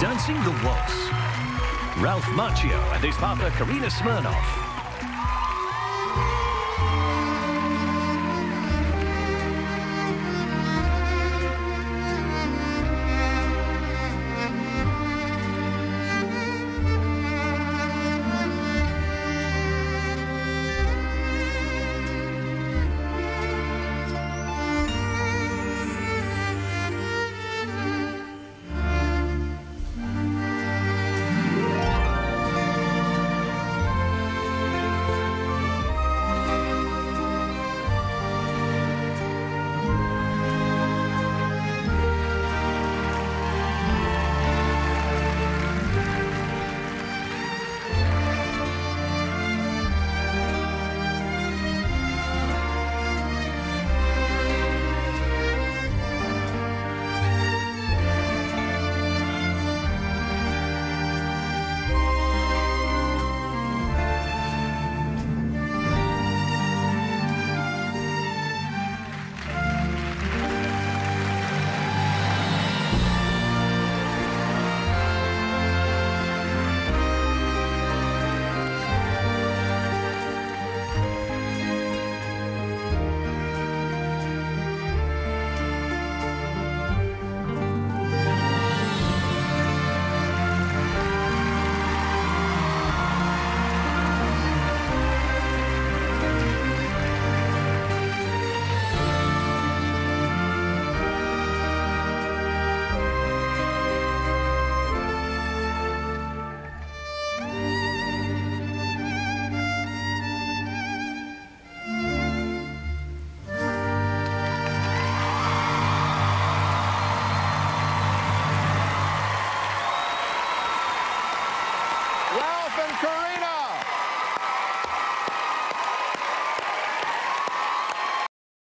Dancing the Waltz. Ralph Macchio and his partner Karina Smirnoff.